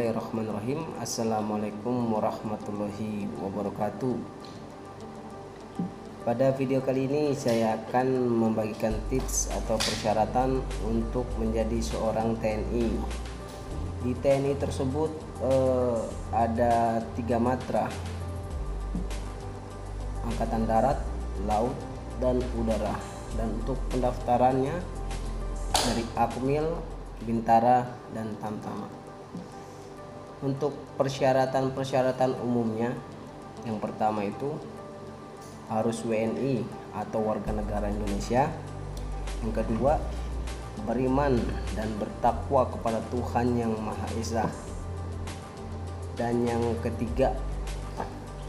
Bismillahirrahmanirrahim. Assalamualaikum warahmatullahi wabarakatuh. Pada video kali ini saya akan membagikan tips atau persyaratan untuk menjadi seorang TNI Di TNI tersebut eh, ada tiga matra. Angkatan Darat, Laut, dan Udara. Dan untuk pendaftarannya dari Akmil, Bintara, dan Tamtama untuk persyaratan-persyaratan umumnya yang pertama itu harus WNI atau warga negara Indonesia. Yang kedua beriman dan bertakwa kepada Tuhan yang Maha Esa. Dan yang ketiga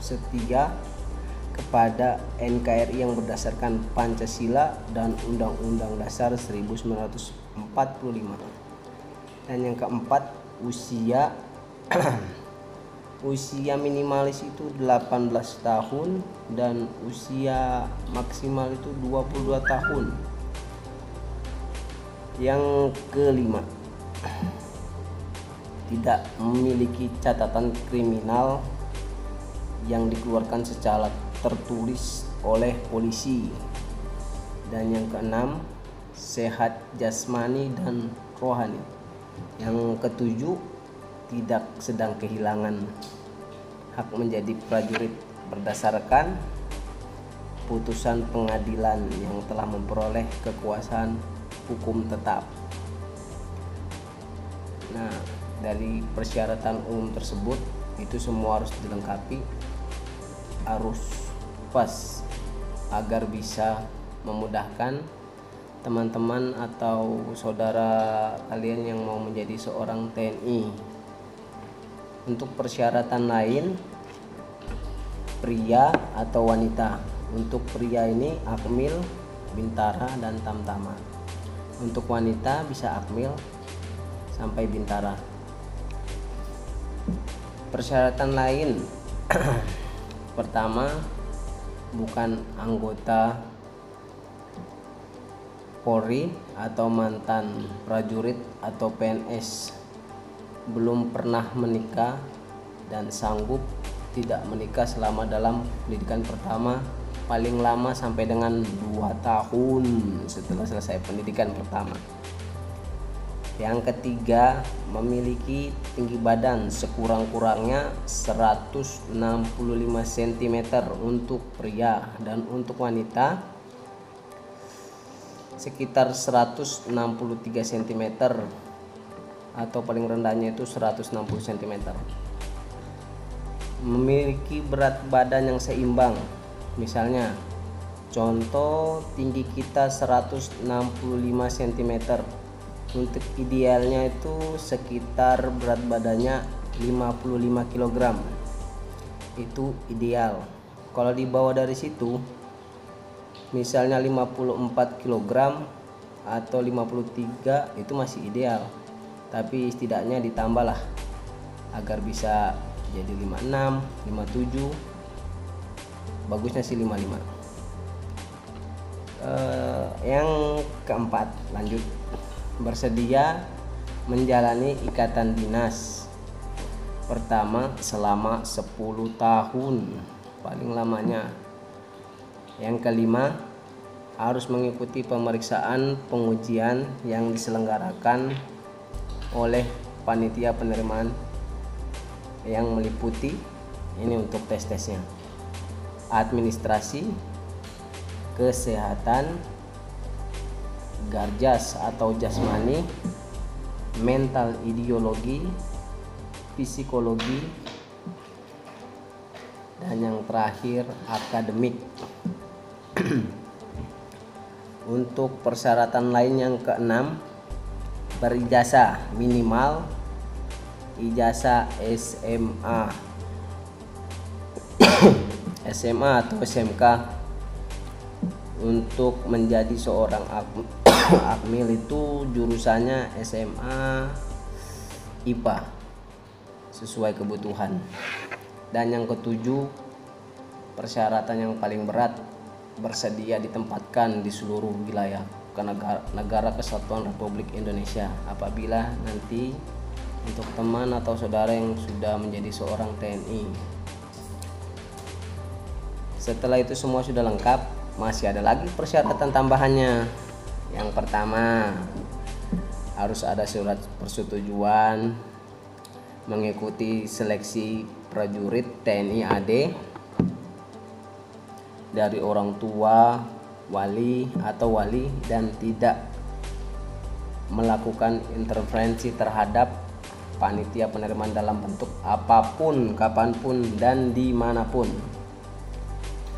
setia kepada NKRI yang berdasarkan Pancasila dan Undang-Undang Dasar 1945 dan yang keempat usia usia minimalis itu 18 tahun dan usia maksimal itu 22 tahun. Yang kelima tidak memiliki catatan kriminal yang dikeluarkan secara tertulis oleh polisi. Dan yang keenam sehat jasmani dan rohani. Yang ketujuh tidak sedang kehilangan hak menjadi prajurit berdasarkan putusan pengadilan yang telah memperoleh kekuasaan hukum tetap. Nah, dari persyaratan umum tersebut itu semua harus dilengkapi harus pas agar bisa memudahkan teman-teman atau saudara kalian yang mau menjadi seorang TNI untuk persyaratan lain pria atau wanita. Untuk pria ini akmil bintara dan tamtama. Untuk wanita bisa akmil sampai bintara. Persyaratan lain pertama bukan anggota Polri atau mantan prajurit atau PNS belum pernah menikah dan sanggup tidak menikah selama dalam pendidikan pertama paling lama sampai dengan dua tahun setelah selesai pendidikan pertama. Yang ketiga, memiliki tinggi badan sekurang-kurangnya 165 cm untuk pria dan untuk wanita sekitar 163 cm atau paling rendahnya itu 160 cm memiliki berat badan yang seimbang. Misalnya contoh tinggi kita 165 cm untuk idealnya itu sekitar berat badannya 55 kg itu ideal. Kalau dibawa dari situ misalnya 54 kg atau 53 itu masih ideal tapi setidaknya ditambahlah agar bisa jadi 56 57 bagusnya sih 55 uh, eh, yang keempat lanjut. Bersedia menjalani ikatan dinas pertama selama 10 tahun. Paling lamanya. Yang kelima harus mengikuti pemeriksaan pengujian yang diselenggarakan oleh panitia penerimaan yang meliputi ini untuk tes-tesnya. Administrasi kesehatan garjas atau jasmani mental ideologi psikologi dan yang terakhir akademik. Untuk persyaratan lain yang keenam berijazah minimal ijazah SMA SMA atau SMK untuk menjadi seorang akmil itu jurusannya SMA IPA sesuai kebutuhan. Dan yang ketujuh persyaratan yang paling berat bersedia ditempatkan di seluruh wilayah negara, negara kesatuan Republik Indonesia apabila nanti untuk teman atau saudara yang sudah menjadi seorang TNI. Setelah itu semua sudah lengkap, masih ada lagi persyaratan tambahannya. Yang pertama, harus ada surat persetujuan mengikuti seleksi prajurit TNI AD dari orang tua, wali atau wali dan tidak melakukan intervensi terhadap panitia penerimaan dalam bentuk apa pun, kapan pun, dan di mana pun.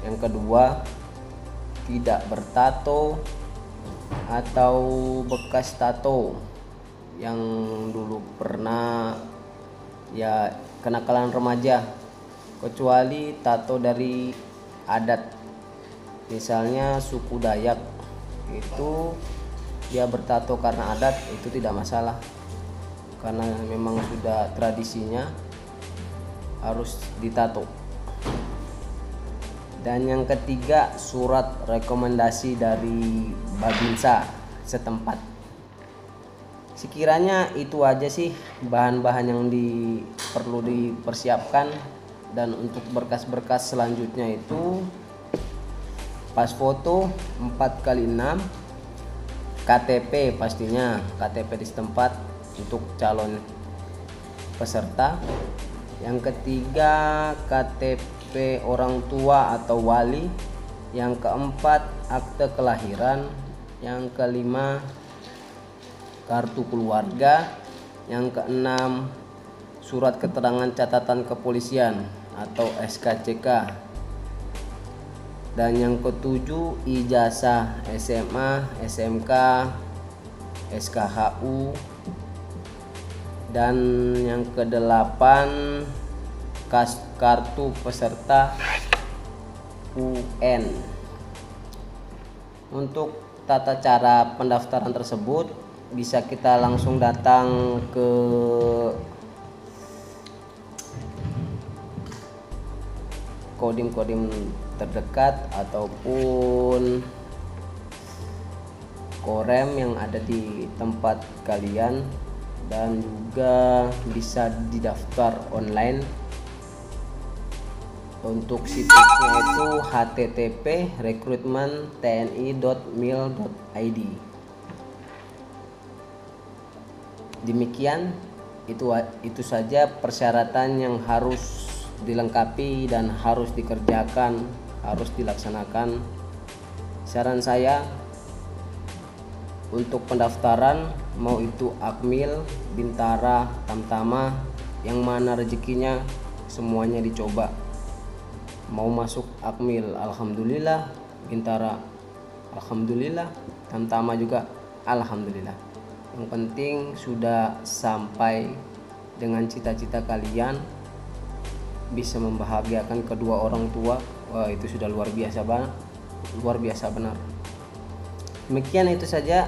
Yang kedua, tidak bertato atau bekas tato yang dulu pernah ya kenakalan remaja kecuali tato dari adat misalnya suku Dayak itu dia bertato karena adat itu tidak masalah. Karena memang sudah tradisinya harus ditato. Dan yang ketiga surat rekomendasi dari Babinsa setempat. Sekiranya itu aja sih bahan-bahan yang di, perlu dipersiapkan. Dan untuk berkas-berkas selanjutnya itu pas foto 4 kali 6 KTP pastinya KTP di setempat untuk calon peserta. Yang ketiga KTP orang tua atau wali. Yang keempat akte kelahiran. Yang kelima kartu keluarga. Yang keenam surat keterangan catatan kepolisian atau SKCK dan yang ketujuh ijazah SMA, SMK, SKHU dan yang kedelapan kas kartu peserta UN untuk tata cara pendaftaran tersebut bisa kita langsung datang ke kodim-kodim terdekat ataupun korem yang ada di tempat kalian dan juga bisa didaftar online. Untuk situsnya itu http rekrutmentni.mil.id demikian itu itu saja persyaratan yang harus dilengkapi dan harus dikerjakan harus dilaksanakan. Saran saya untuk pendaftaran mau itu Akmil, Bintara, Tamtama yang mana rezekinya semuanya dicoba. Mau masuk Akmil Alhamdulillah. Bintara Alhamdulillah. Tamtama juga Alhamdulillah. Yang penting sudah sampai dengan cita-cita kalian bisa membahagiakan kedua orang tua wah itu sudah luar biasa banget luar biasa benar. Demikian itu saja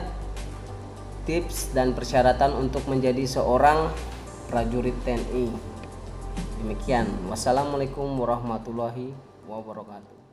tips dan persyaratan untuk menjadi seorang prajurit TNI demikian. Wassalamualaikum warahmatullahi wabarakatuh